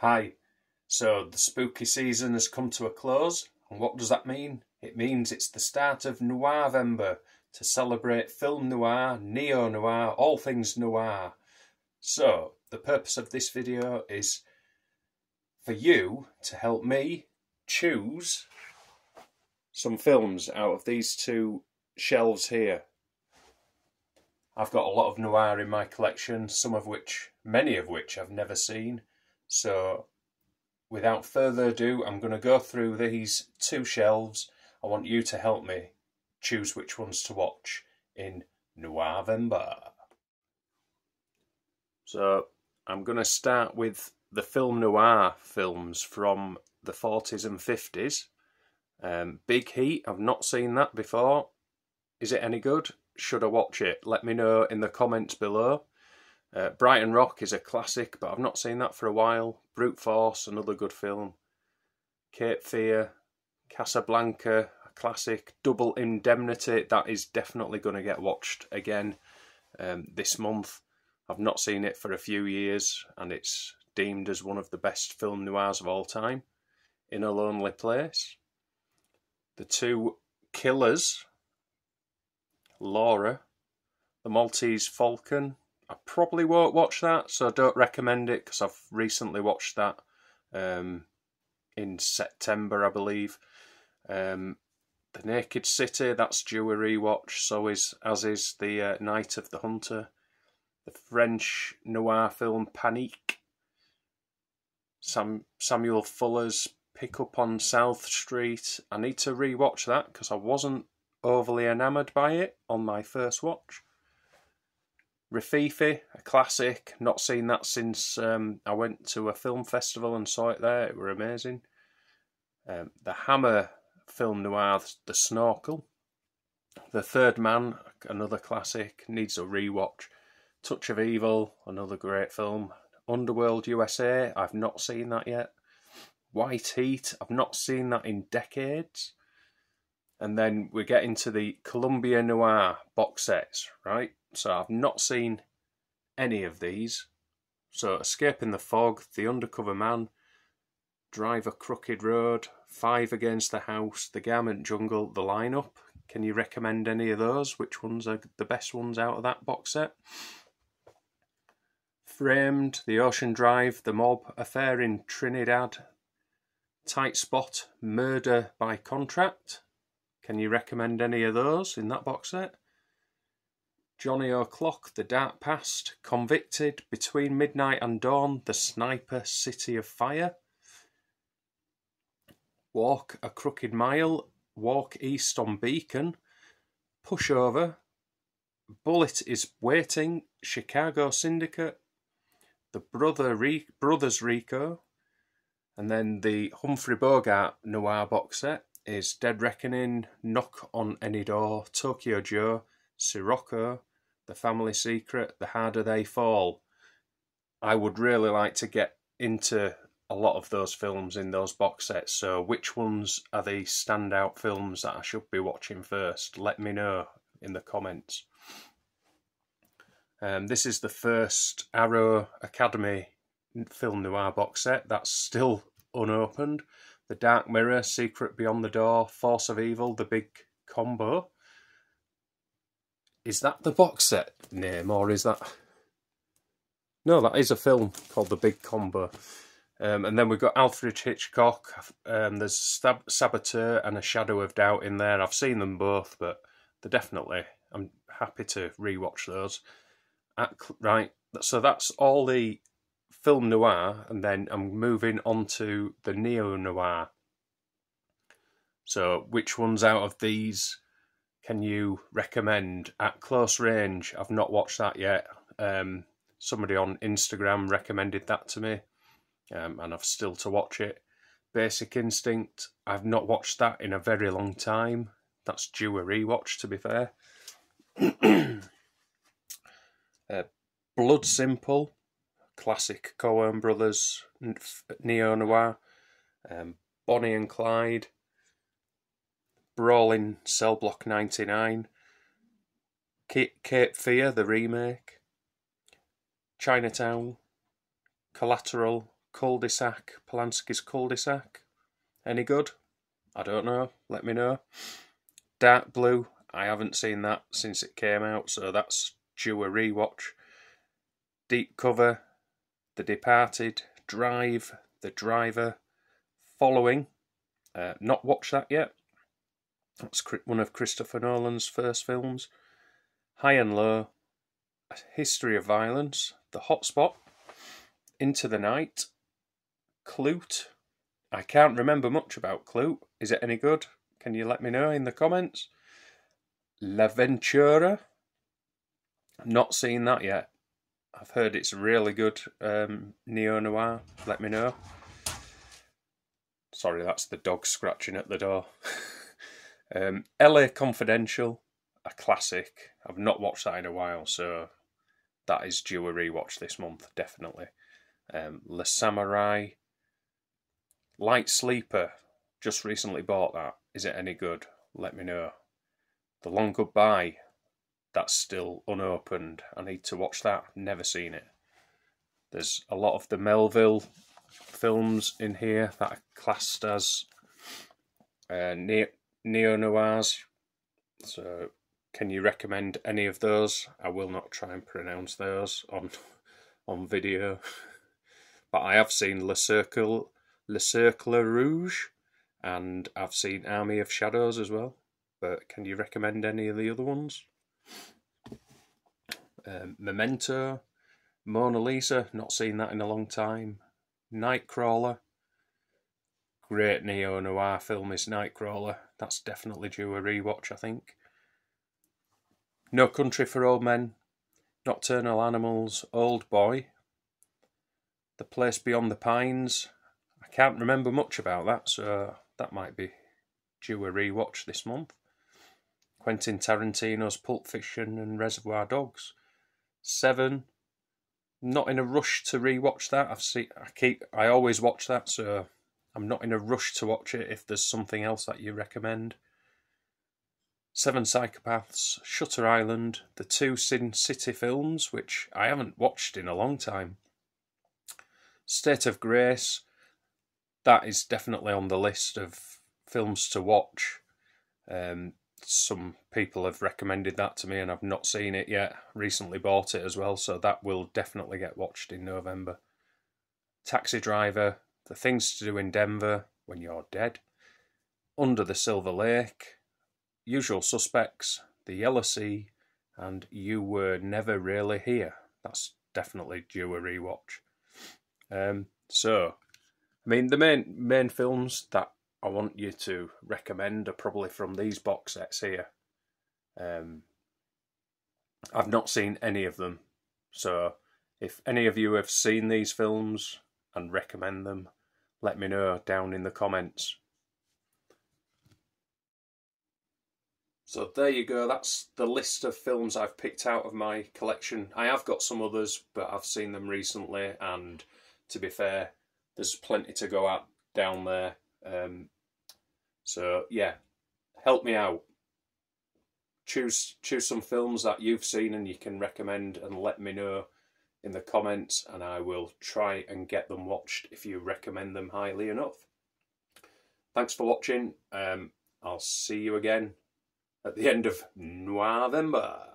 Hi. So the spooky season has come to a close, and what does that mean? It means it's the start of Noirvember to celebrate film noir, neo noir, all things noir. So the purpose of this video is for you to help me choose some films out of these two shelves here. I've got a lot of noir in my collection, some of which, many of which I've never seen. So without further ado, I'm going to go through these two shelves. I want you to help me choose which ones to watch in November. So I'm going to start with the film noir films from the 40s and 50s. Um, Big Heat, I've not seen that before. Is it any good? Should I watch it? Let me know in the comments below. Uh, Brighton Rock is a classic, but I've not seen that for a while. Brute Force, another good film. Cape Fear, Casablanca, a classic. Double Indemnity, that is definitely going to get watched again um, this month. I've not seen it for a few years, and it's deemed as one of the best film noirs of all time. In a Lonely Place. The two killers, Laura, The Maltese Falcon, I probably won't watch that, so I don't recommend it because I've recently watched that um, in September, I believe. Um, the Naked City, that's due a rewatch. So is as is the uh, Night of the Hunter, the French noir film Panique, Sam Samuel Fuller's Pick Up on South Street. I need to rewatch that because I wasn't overly enamoured by it on my first watch. Rififi, a classic. Not seen that since um, I went to a film festival and saw it there. It were amazing. Um, the Hammer film noir, The Snorkel. The Third Man, another classic, needs a rewatch. Touch of Evil, another great film. Underworld USA, I've not seen that yet. White Heat, I've not seen that in decades. And then we get into the Columbia Noir box sets, right? So I've not seen any of these. So Escape in the Fog, The Undercover Man, Drive a Crooked Road, Five Against the House, The Garment Jungle, The Lineup. Can you recommend any of those? Which ones are the best ones out of that box set? Framed, The Ocean Drive, The Mob, Affair in Trinidad, Tight Spot, Murder by Contract. Can you recommend any of those in that box set? Johnny O'Clock, The Dark Past, Convicted, Between Midnight and Dawn, The Sniper, City of Fear, Walk a Crooked Mile, Walk East on Beacon, Pushover, Bullet is Waiting, Chicago Syndicate, The Brother Re Brothers Rico, and then the Humphrey Bogart noir box set is Dead Reckoning, Knock on Any Door, Tokyo Joe, Sirocco, the Family Secret, The Harder They Fall. I would really like to get into a lot of those films in those box sets. So, which ones are the standout films that I should be watching first? Let me know in the comments. Um, this is the first Arrow Academy film noir box set that's still unopened. The Dark Mirror, Secret Beyond the Door, Force of Evil, The Big Combo. Is that the box set name, or is that... No, that is a film called The Big Combo. Um, and then we've got Alfred Hitchcock, um, there's Stab Saboteur and A Shadow of Doubt in there. I've seen them both, but they're definitely... I'm happy to rewatch those. At, right, so that's all the film noir, and then I'm moving on to the neo noir. So, which ones out of these can you recommend at close range? I've not watched that yet. Um, somebody on Instagram recommended that to me, um, and I've still to watch it. Basic Instinct, I've not watched that in a very long time. That's due a rewatch, to be fair. uh, Blood Simple, classic Coen Brothers neo noir. Um, Bonnie and Clyde, Brawl in Cell Block 99, Cape Fear, the remake, Chinatown, Collateral, Cul-de-sac, Polanski's Cul-de-sac. Any good? I don't know. Let me know. Dark Blue. I haven't seen that since it came out, so that's due a rewatch. Deep Cover, The Departed, Drive, The Driver, Following. Uh, not watched that yet. That's one of Christopher Nolan's first films. High and Low, A History of Violence, The Hotspot, Into the Night, Klute. I can't remember much about Klute. Is it any good? Can you let me know in the comments? La Ventura. Not seen that yet. I've heard it's really good um, neo noir. Let me know. Sorry, that's the dog scratching at the door. um, LA Confidential, a classic. I've not watched that in a while, so that is due a rewatch this month, definitely. Um, Le Samouraï, Light Sleeper, just recently bought that. Is it any good? Let me know. The Long Goodbye, that's still unopened. I need to watch that. Never seen it. There's a lot of the Melville films in here that are classed as uh, neo noirs. So, can you recommend any of those? I will not try and pronounce those on on video, but I have seen Le Cercle, Le Cercle Rouge, and I've seen Army of Shadows as well. But can you recommend any of the other ones? Um, Memento, Mona Lisa, not seen that in a long time. Nightcrawler, great neo noir film is Nightcrawler. That's definitely due a rewatch, I think. No Country for Old Men, Nocturnal Animals, Old Boy, The Place Beyond the Pines. I can't remember much about that, so that might be due a rewatch this month. Quentin Tarantino's Pulp Fiction and Reservoir Dogs. Seven. Not in a rush to rewatch that. I've seen. I keep. I always watch that, so I'm not in a rush to watch it. If there's something else that you recommend. Seven Psychopaths, Shutter Island, the two Sin City films, which I haven't watched in a long time. State of Grace, that is definitely on the list of films to watch. Um, some people have recommended that to me and I've not seen it yet. Recently bought it as well, so that will definitely get watched in November. Taxi Driver, The Things to Do in Denver, When You're Dead, Under the Silver Lake, Usual Suspects, The Yellow Sea, and You Were Never Really Here. That's definitely due a rewatch. Um, so, I mean, the main main films that I want you to recommend are probably from these box sets here. Um, I've not seen any of them, so if any of you have seen these films and recommend them, let me know down in the comments. So there you go, that's the list of films I've picked out of my collection. I have got some others, but I've seen them recently, and to be fair, there's plenty to go at down there. Um, so yeah, help me out. Choose choose some films that you've seen and you can recommend and let me know in the comments and I will try and get them watched if you recommend them highly enough. Thanks for watching. Um, I'll see you again at the end of November.